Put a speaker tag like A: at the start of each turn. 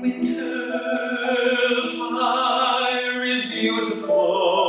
A: winter, fire is beautiful.